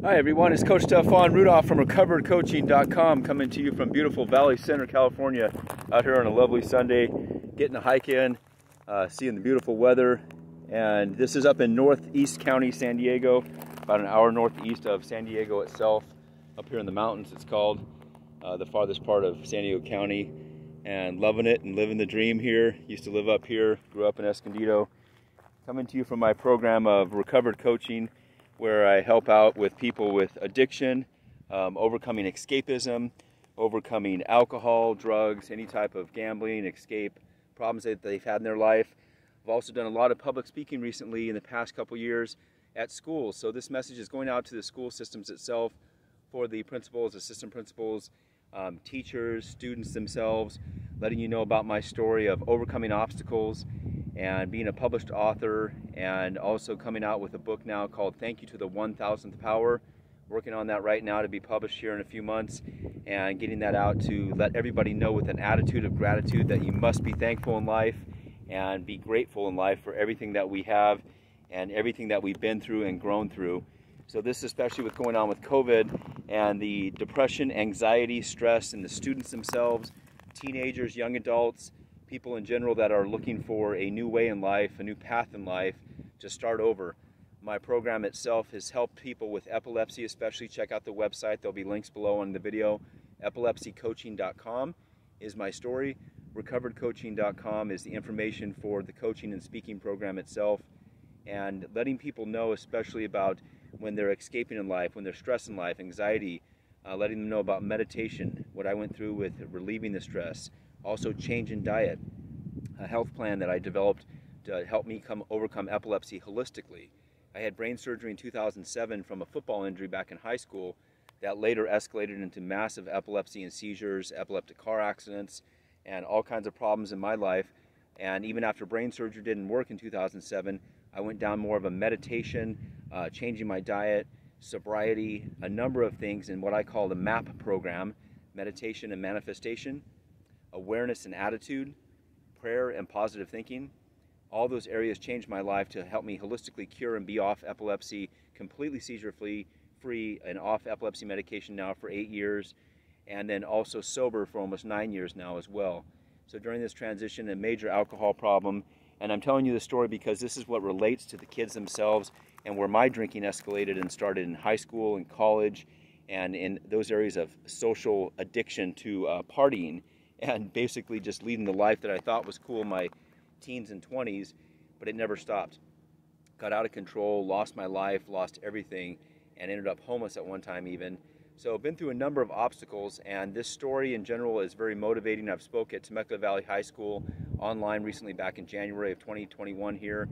Hi everyone, it's Coach Stefan Rudolph from RecoveredCoaching.com coming to you from beautiful Valley Center, California out here on a lovely Sunday, getting a hike in, uh, seeing the beautiful weather. And this is up in Northeast County, San Diego, about an hour northeast of San Diego itself, up here in the mountains it's called, uh, the farthest part of San Diego County. And loving it and living the dream here. Used to live up here, grew up in Escondido. Coming to you from my program of Recovered Coaching where I help out with people with addiction, um, overcoming escapism, overcoming alcohol, drugs, any type of gambling, escape problems that they've had in their life. I've also done a lot of public speaking recently in the past couple years at schools. So this message is going out to the school systems itself for the principals, assistant principals, um, teachers, students themselves, letting you know about my story of overcoming obstacles and being a published author and also coming out with a book now called Thank You to the 1000th Power. Working on that right now to be published here in a few months and getting that out to let everybody know with an attitude of gratitude that you must be thankful in life and be grateful in life for everything that we have and everything that we've been through and grown through. So this especially with going on with COVID and the depression, anxiety, stress in the students themselves, teenagers, young adults, people in general that are looking for a new way in life, a new path in life to start over. My program itself has helped people with epilepsy, especially. Check out the website, there'll be links below on the video. Epilepsycoaching.com is my story. RecoveredCoaching.com is the information for the coaching and speaking program itself. And letting people know, especially about when they're escaping in life, when they're stressed in life, anxiety, uh, letting them know about meditation, what I went through with relieving the stress, also change in diet, a health plan that I developed to help me come overcome epilepsy holistically. I had brain surgery in 2007 from a football injury back in high school that later escalated into massive epilepsy and seizures, epileptic car accidents, and all kinds of problems in my life. And even after brain surgery didn't work in 2007, I went down more of a meditation, uh, changing my diet, sobriety, a number of things in what I call the MAP program meditation and manifestation, awareness and attitude, prayer and positive thinking. All those areas changed my life to help me holistically cure and be off epilepsy, completely seizure free, free and off epilepsy medication now for eight years, and then also sober for almost nine years now as well. So during this transition, a major alcohol problem, and I'm telling you the story because this is what relates to the kids themselves and where my drinking escalated and started in high school and college and in those areas of social addiction to uh, partying and basically just leading the life that I thought was cool in my teens and 20s, but it never stopped. Got out of control, lost my life, lost everything, and ended up homeless at one time even. So I've been through a number of obstacles, and this story in general is very motivating. I've spoke at Temecula Valley High School online recently back in January of 2021 here,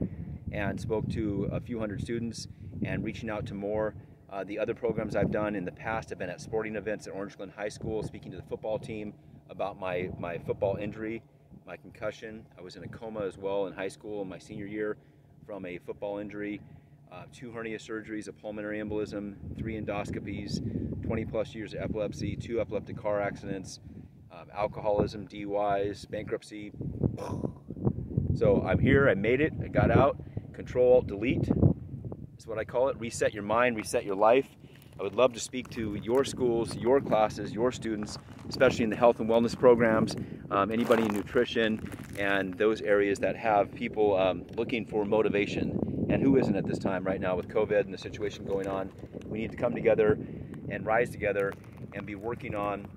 and spoke to a few hundred students and reaching out to more. Uh, the other programs I've done in the past have been at sporting events at Orange Glen High School, speaking to the football team, about my, my football injury, my concussion. I was in a coma as well in high school in my senior year from a football injury, uh, two hernia surgeries, a pulmonary embolism, three endoscopies, 20 plus years of epilepsy, two epileptic car accidents, um, alcoholism, DUIs, bankruptcy. So I'm here, I made it, I got out. Control Alt Delete is what I call it. Reset your mind, reset your life. I would love to speak to your schools, your classes, your students, especially in the health and wellness programs, um, anybody in nutrition, and those areas that have people um, looking for motivation. And who isn't at this time right now with COVID and the situation going on? We need to come together and rise together and be working on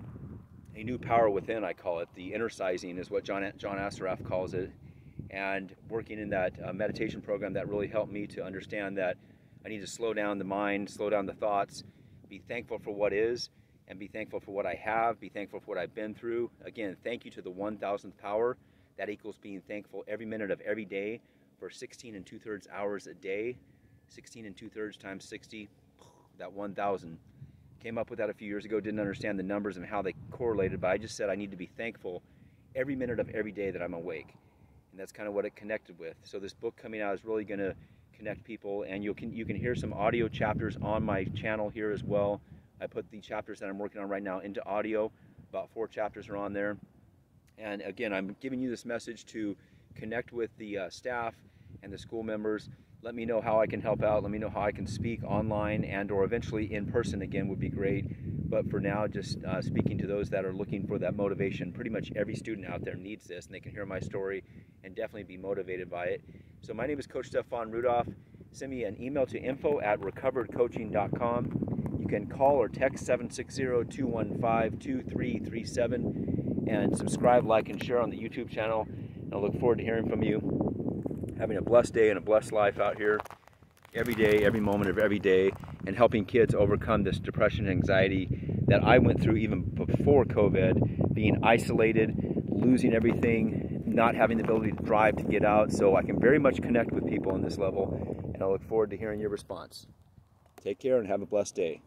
a new power within, I call it. The inner-sizing is what John, John Assaraf calls it. And working in that uh, meditation program that really helped me to understand that I need to slow down the mind, slow down the thoughts, be thankful for what is, and be thankful for what I have, be thankful for what I've been through. Again, thank you to the 1000th power. That equals being thankful every minute of every day for 16 and two thirds hours a day. 16 and two thirds times 60, that 1000. Came up with that a few years ago, didn't understand the numbers and how they correlated, but I just said I need to be thankful every minute of every day that I'm awake. And that's kind of what it connected with. So this book coming out is really going to connect people and you can you can hear some audio chapters on my channel here as well I put the chapters that I'm working on right now into audio about four chapters are on there and again I'm giving you this message to connect with the uh, staff and the school members let me know how I can help out. Let me know how I can speak online and or eventually in person again would be great. But for now, just uh, speaking to those that are looking for that motivation. Pretty much every student out there needs this and they can hear my story and definitely be motivated by it. So my name is Coach Stefan Rudolph. Send me an email to info at recoveredcoaching.com. You can call or text 760-215-2337 and subscribe, like, and share on the YouTube channel. And I look forward to hearing from you having a blessed day and a blessed life out here every day, every moment of every day, and helping kids overcome this depression and anxiety that I went through even before COVID, being isolated, losing everything, not having the ability to drive to get out. So I can very much connect with people on this level, and I look forward to hearing your response. Take care and have a blessed day.